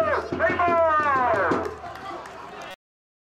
Yes, amen.